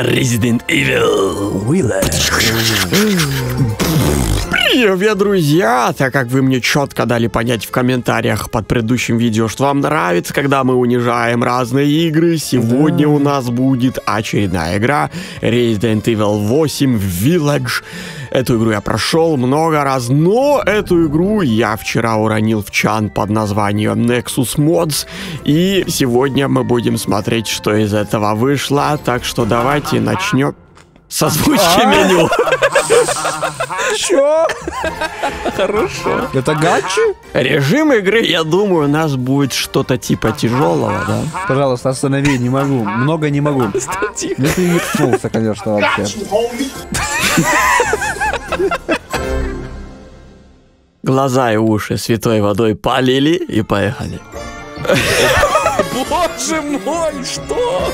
Resident Evil Village. Привет, друзья! Так как вы мне четко дали понять в комментариях под предыдущим видео, что вам нравится, когда мы унижаем разные игры, сегодня у нас будет очередная игра Resident Evil 8 Village. Эту игру я прошел много раз, но эту игру я вчера уронил в чан под названием Nexus Mods, и сегодня мы будем смотреть, что из этого вышло, так что давайте начнем с озвучки меню. Чё? Хорошо. Это гачи? Режим игры, я думаю, у нас будет что-то типа тяжелого, да? Пожалуйста, останови, не могу. Много не могу. Тихо. Ну ты икнулся, конечно, вообще. Глаза и уши святой водой полили и поехали. Боже мой, что?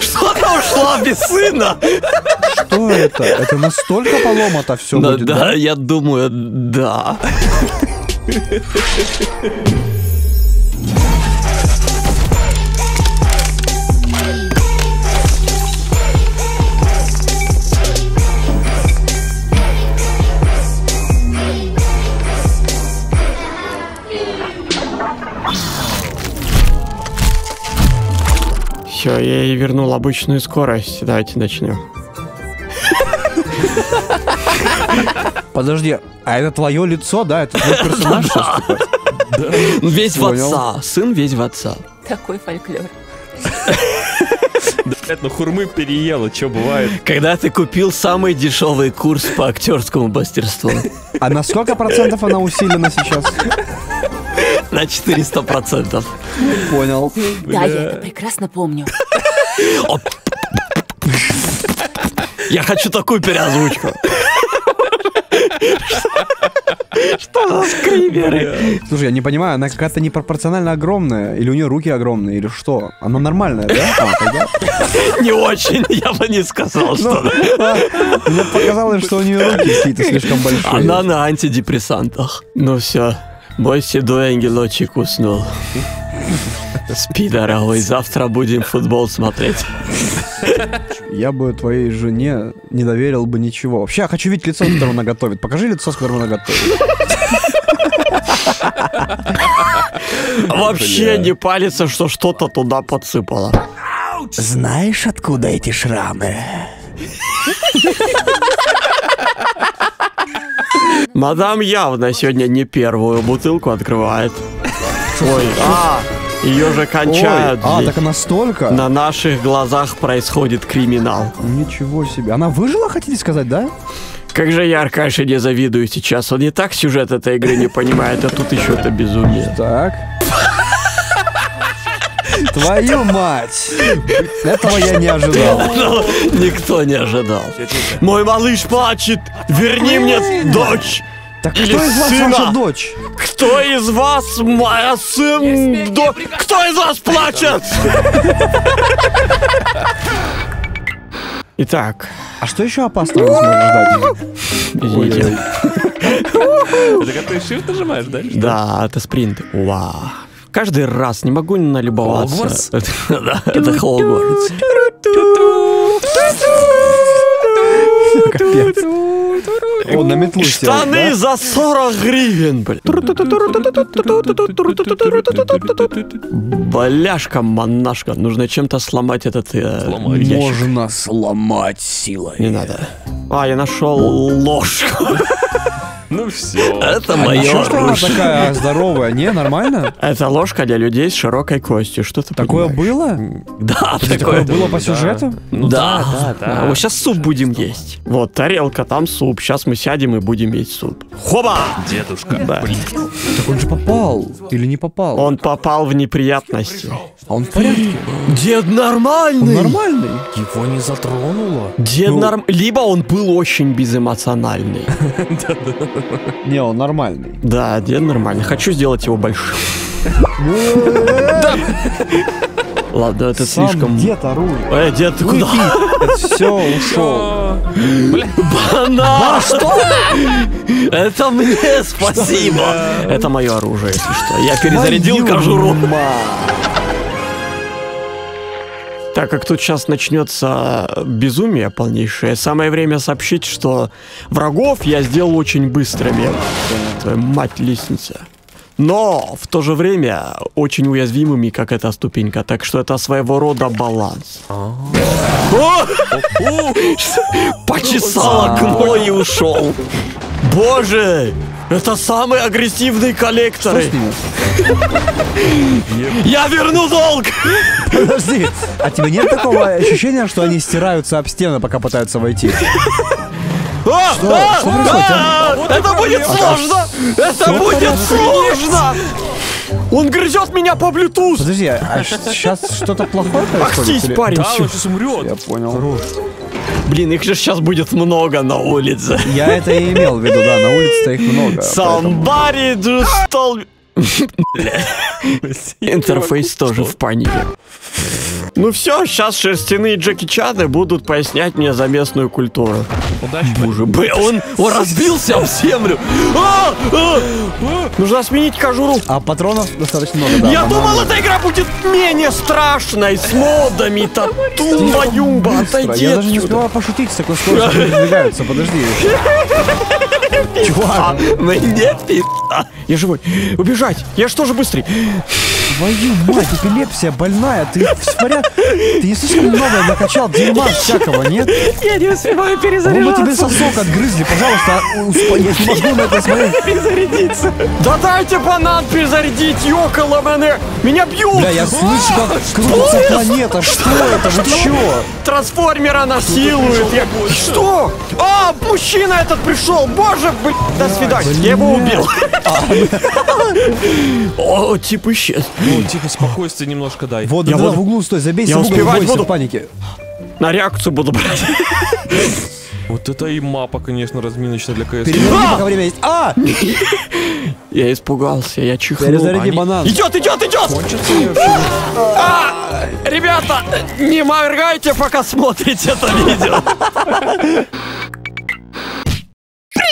Что там шла без сына? Что это? Это настолько поломато все Да, будет, да, да? я думаю, да. Все, я ей вернул обычную скорость. Давайте начнем. Подожди, а это твое лицо, да? Это твой персонаж сейчас, типа? Ну, Весь в отца. Сын весь в отца. Такой фольклор. Блядь, ну хурмы переела, что бывает? Когда ты купил самый дешевый курс по актерскому мастерству А на сколько процентов она усилена сейчас? На 400 процентов. Понял. Да, я это прекрасно помню. Я хочу такую переозвучку. Что за скримеры? Слушай, я не понимаю, она какая-то непропорционально огромная, или у нее руки огромные, или что? Она нормальная, да? А, Не очень, я бы не сказал, что А, Мне показалось, что у нее руки какие-то слишком большие. она на антидепрессантах. Ну все, мой седой ангелочек уснул. Спи, дорогой, завтра будем футбол смотреть. Я бы твоей жене не доверил бы ничего. Вообще, я хочу видеть лицо, с которым она готовит. Покажи лицо, с которым она готовит. Вообще не палится, что что-то туда подсыпало. Знаешь, откуда эти шрамы? Мадам явно сегодня не первую бутылку открывает. Ой, а, ее же Ой, кончают. а, здесь. так она столько? На наших глазах происходит криминал. Ничего себе. Она выжила, хотите сказать, да? Как же я Аркаше не завидую сейчас. Он и так сюжет этой игры не понимает, а тут еще это безумие. Так. Твою мать! Этого я не ожидал. Ну, никто не ожидал. Мой малыш плачет! Верни мне дочь! Так Или кто из вас сына. ваша дочь? Кто из вас моя сын? до- Кто из вас плачет? Итак, А что еще опасного нас может ждать? извините. Это когда ты shift нажимаешь, да? Да, это спринт. Вау. Каждый раз не могу налюбоваться. Хогвартс? Да, это Хогвартс. Капец. О, на метлу сел, Штаны да? за 40 гривен, блин. Баляшка, монашка. Нужно чем-то сломать этот э, ящик. Можно сломать силой. Не надо. А, я нашел ложку. Ну все. Это А мое ничего, что она оружие. такая здоровая? Не, нормально? Это ложка для людей с широкой костью. Что ты Такое понимаешь? было? Да, Такое такое было по сюжету? Ну да, да, да, да. Вот сейчас суп будем есть. Вот тарелка, там суп. Сейчас мы сядем и будем есть суп. Хоба! Дедушка. Да. Так он же попал. Или не попал? Он попал в неприятности. А он в порядке? Дед нормальный. Он нормальный. Его не затронуло. Дед Ну- норм... Либо он был очень безэмоциональный. Не, он нормальный. Да, дед нормальный. Хочу сделать его большим. Ладно, это Сам слишком... дед оружие. Э, дед, ты куда? Все, ушел. Банан! Это мне спасибо! Это мое оружие, если что. Я перезарядил кожуру. Так как тут сейчас начнется безумие полнейшее, самое время сообщить, что врагов я сделал очень быстрыми. Твою мать лестница. Но в то же время очень уязвимыми, как эта ступенька. Так что это своего рода баланс. О! Почесал окно и ушел. Боже! Это самые агрессивные коллекторы. Ними? Я верну долг! Подожди, а тебе нет такого ощущения, что они стираются об стены, пока пытаются войти? А, Что? а, Что а? Это будет сложно! Это будет сложно! Он грызет меня по Bluetooth! Подожди, а сейчас что-то плохое происходит? Акстись, или- парень! Да, он сейчас умрет. Я понял. Блин, их же сейчас будет много на улице. Я это и имел в виду, да, на улице-то их много. поэтому- Somebody just stole... Бля. Интерфейс тоже в панике. Ну все, сейчас шерстяные Джеки Чаны будут пояснять мне за местную культуру. Удачи. Боже, б, он, он разбился об землю. А, а, Нужно сменить кожуру. А патронов достаточно много, да. Я думал, эта игра будет менее страшной, с модами, татумба-юмба, отойди Я даже не успеваю пошутить, с такой скоростью они двигаются, подожди. А, Чувак, мне пизда. Я живой. Убежать. Я что же быстрый? Твою мать, эпилепсия больная, ты смотря, ты не слишком много накачал дерьма всякого, нет? Я не успеваю Мы бы тебе перезаряжаться. сосок отгрызли, пожалуйста, успо- я не могу на это смотреть. Перезарядиться. Да дайте банан перезарядить, ёкало мене. Меня бьют. Бля, я слышу, как крутится планета, что это, вы чё? Трансформера насилуют. Я... Что? А, мужчина этот пришел. Боже, блин. До свидания. Я его убил. О, тип исчез. Ну, тихо, спокойствие немножко дай. Вот, Я да, буду- в углу стой, забейся Я в угол, успевать буду. в панике. На реакцию буду брать. Вот это и мапа, конечно, разминочная для КС. Перезаряди, пока время есть. А! Я испугался, я чихнул. Перезаряди банан. Идет, идет, идет! А, Ребята, не моргайте, пока смотрите это видео.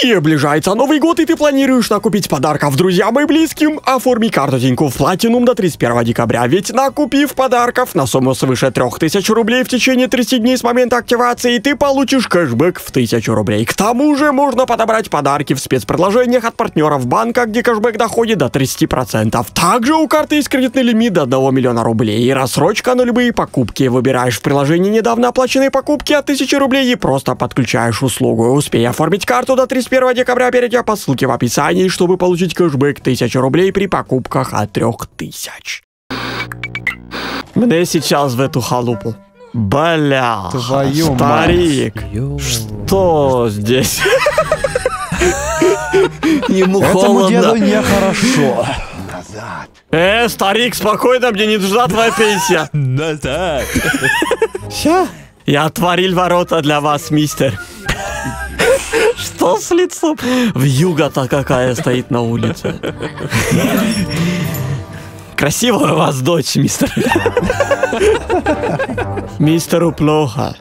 Приближается Новый год, и ты планируешь накупить подарков друзьям и близким? Оформи карту Тинькофф Платинум до 31 декабря, ведь накупив подарков на сумму свыше 3000 рублей в течение 30 дней с момента активации, ты получишь кэшбэк в 1000 рублей. К тому же можно подобрать подарки в спецпредложениях от партнеров банка, где кэшбэк доходит до 30%. Также у карты есть кредитный лимит до 1 миллиона рублей и рассрочка на любые покупки. Выбираешь в приложении недавно оплаченные покупки от 1000 рублей и просто подключаешь услугу. Успей оформить карту до 31 декабря, перейдя по ссылке в описании, чтобы получить кэшбэк 1000 рублей при покупках от 3000. Мне сейчас в эту халупу. Бля, Твою мать. старик, что здесь? Ему Этому деду нехорошо. Э, старик, спокойно, мне не нужна твоя пенсия. Назад. Ща. Я отворил ворота для вас, мистер. Что с лицом? Вьюга-то какая стоит на улице. Красивая у вас дочь, мистер. Мистеру плохо.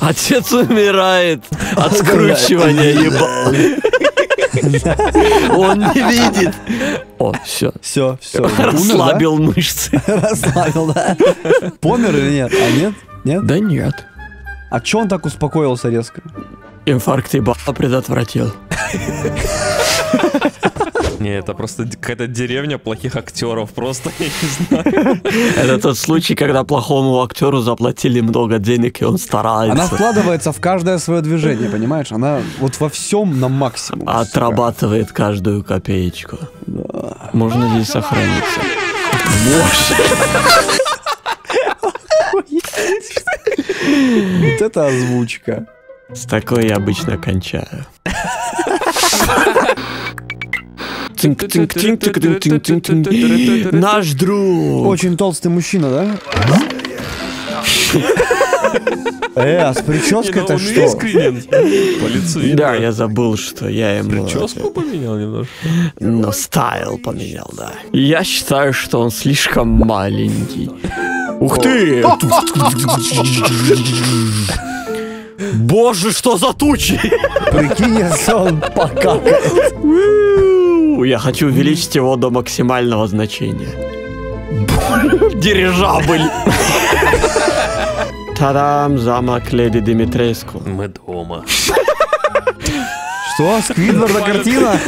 Отец умирает от скручивания еба. Он не видит. О, все. Все, все. Расслабил мышцы. Расслабил, да. Помер или нет? А нет? Нет? Да нет. А чё он так успокоился резко? Инфаркт еба предотвратил. Не, это просто какая-то деревня плохих актеров. Просто, я не знаю. Это тот случай, когда плохому актеру заплатили много денег, и он Она старается. вкладывается в каждое свое движение, понимаешь? Она вот во всем на максимум. Отрабатывает каждую копеечку. Можно здесь сохраниться. Вот это озвучка. С такой я обычно кончаю. Наш друг. Очень толстый мужчина, да? Э, а с прической-то что? искренен. По лицу. Да, я забыл, что я ему... Прическу поменял немножко. Но стайл поменял, да. Я считаю, что он слишком маленький. Ух ты! Боже, что за тучи! Прикинь, если он покакает. Я хочу увеличить его до максимального значения. Дирижабль. Та-дам, замок леди Димитреску. Мы дома. Что? Сквидварда картина?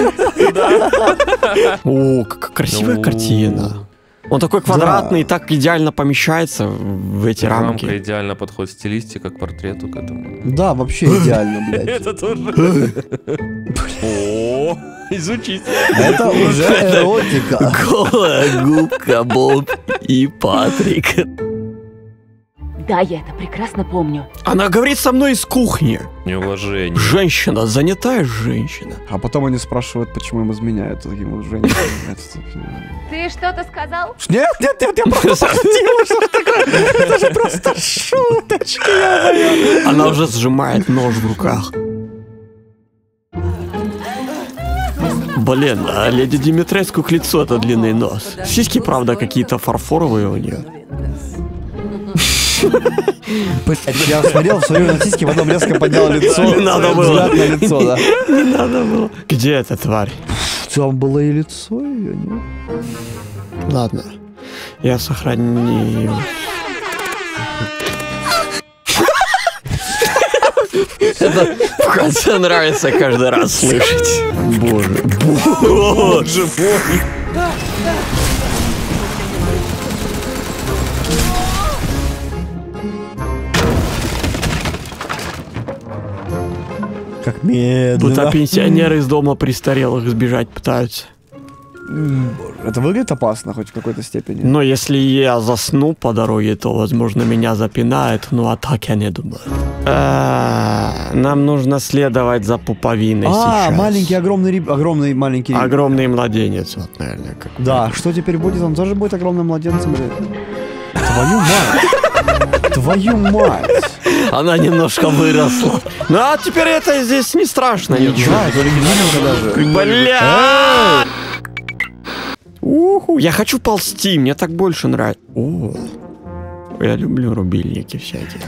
О, как красивая картина. Он такой квадратный и так идеально помещается в эти Рамка рамки. идеально подходит стилистика к портрету к этому. Да, вообще идеально, блядь. Это тоже. О, изучите. Это уже эротика. Голая губка Боб и Патрик. Да, я это прекрасно помню. Она говорит со мной из кухни. Неуважение. Женщина, занятая женщина. А потом они спрашивают, почему им изменяют таким вот женщинам. Ты что-то сказал? Нет, нет, нет, я просто что такое? Это же просто шуточки, Она уже сжимает нож в руках. Блин, а леди Димитреску к лицу это длинный нос. Сиськи, правда, какие-то фарфоровые у нее. Я смотрел в свое на сиськи, потом резко поднял лицо. Не надо было. на лицо, да. Не надо было. Где эта тварь? Там было и лицо ее, нет? Ладно, я сохраню. Это в конце нравится каждый раз слышать. Боже, боже мой. Как медленно. Будто пенсионеры из дома престарелых сбежать пытаются. Это выглядит опасно хоть в какой-то степени. Но если я засну по дороге, то, возможно, меня запинает. Ну, а так я не думаю. А, Нам нужно следовать за пуповиной А, сейчас. маленький, огромный, огромный, маленький. Огромный младенец, вот, наверное. Как... Да, что теперь будет? Он тоже будет огромным младенцем? Твою мать! Твою мать! Она немножко выросла. Ну, а теперь это здесь не страшно, ничего. Даже. Бля! Уху, я хочу ползти, мне так больше нравится. О, я люблю рубильники всякие.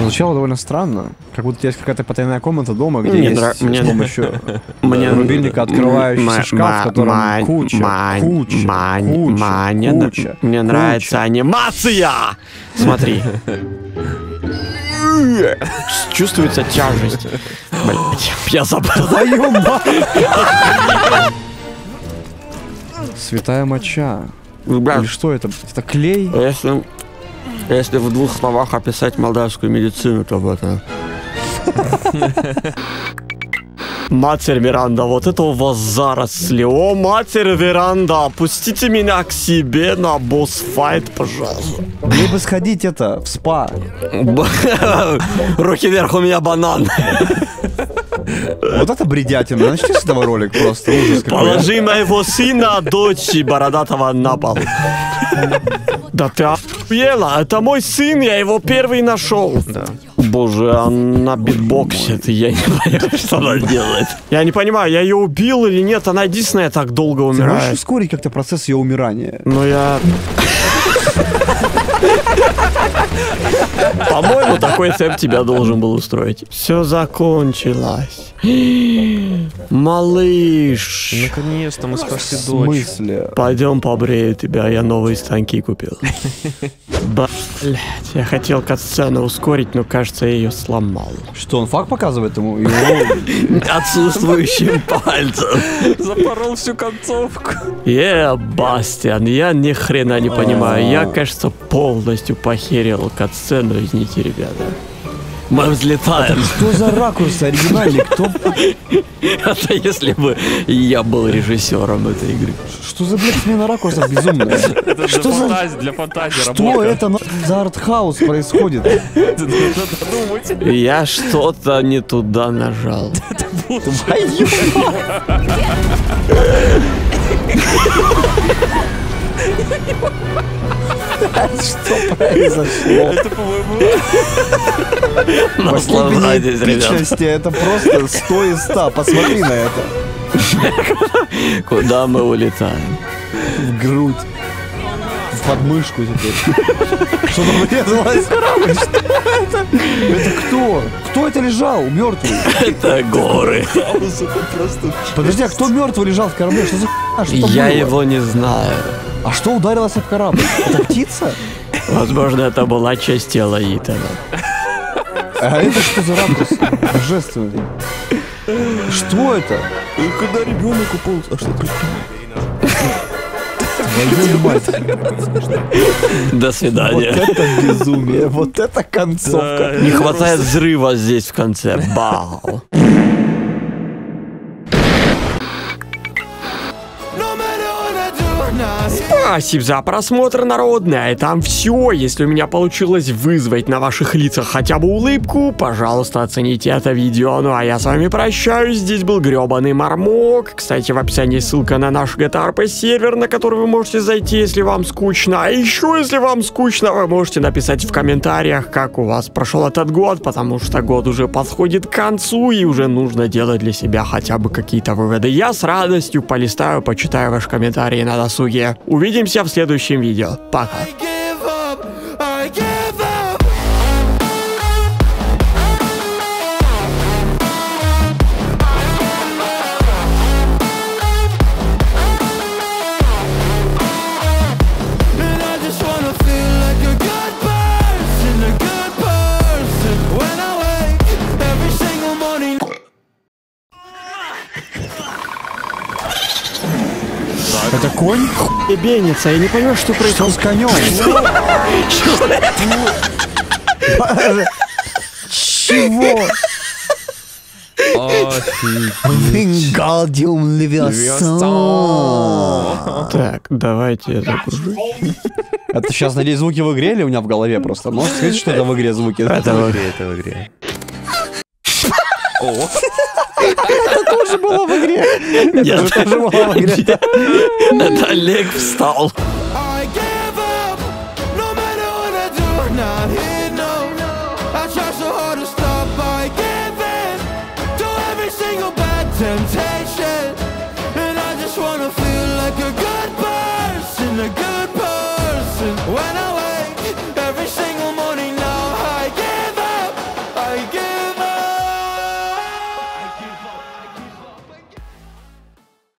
Звучало довольно странно. Как будто есть какая-то потайная комната дома, где Мне есть нрав- мне- с помощью Мне рубильника открывающийся шкаф, в котором мань- куча, мань- куча, мань- куча, Маня, на- куча, Мне куча. нравится анимация! Смотри. Чувствуется тяжесть. Блять, я забыл. Твою! Святая моча. Или что это? Это клей? Если, если в двух словах описать молдавскую медицину, то вот она. Матерь Миранда, вот это у вас заросли. О, матерь Веранда, опустите меня к себе на босс-файт, пожалуйста. Бы сходить это, в спа. Руки вверх, у меня банан. Вот это бредятина. Начни с этого ролик просто. Ужас какой. Положи моего сына, дочь бородатого на пол. Да ты охуела, это мой сын, я его первый нашел. Да. Боже, она битбоксит, я не понимаю, что она делает. Я не понимаю, я ее убил или нет, она единственная так долго Ты можешь умирает. ускорить как-то процесс ее умирания? Но я... По-моему, такой цеп тебя должен был устроить. Все закончилось. Малыш. Наконец-то мы спасли В дочь. смысле? Пойдем побрею тебя, я новые станки купил. Блять, я хотел катсцену ускорить, но кажется, я ее сломал. Что, он факт показывает ему? Отсутствующим пальцем. Запорол всю концовку. Е, Бастиан, я ни хрена не понимаю. Я, кажется, полностью похерил катсцену, извините, ребята. Мы взлетаем. Что за ракурс оригинальный? Кто? Это если бы я был режиссером этой игры. Что за, блядь, смена ракурсов безумная? Это для Что за- фантазии, для фантазии Что это за артхаус происходит? Это. Я что-то не туда нажал. Твою мать! Что произошло? Это, по-моему, ребята. эпичности это просто 100 из 100. Посмотри на это. Куда мы улетаем? В грудь. В подмышку теперь. Что там врезалось? Что это? Это кто? Кто это лежал? Мертвый. Это горы. Подожди, а кто мертвый лежал в корабле? Что за Я было? его не знаю. А что ударилось об корабль? Это птица? Возможно, это была часть тела Итана. А это что за ракурс? Божественный. Что это? Когда ребенок уполз, а что мать. До Вот свидания. это безумие. Вот это концовка. Не хватает взрыва здесь в конце. Бау. Bye. Спасибо за просмотр, народная. И там все. Если у меня получилось вызвать на ваших лицах хотя бы улыбку, пожалуйста, оцените это видео. Ну а я с вами прощаюсь. Здесь был гребаный Мармок. Кстати, в описании ссылка на наш GTA RP сервер, на который вы можете зайти, если вам скучно. А еще, если вам скучно, вы можете написать в комментариях, как у вас прошел этот год, потому что год уже подходит к концу и уже нужно делать для себя хотя бы какие-то выводы. Я с радостью полистаю, почитаю ваши комментарии на досуге. Увидимся в следующем видео. Пока. Конь? Ебенится, я не понимаю, что Что происходит. с конем? Чего? Вингардиум левиасон. Так, давайте я загружу. Это сейчас, надеюсь, звуки в игре или у меня в голове просто? Можешь сказать, что это в игре звуки? Это вот. Это в игре. Dette er livsstall. I give up, no matter what I do, not here.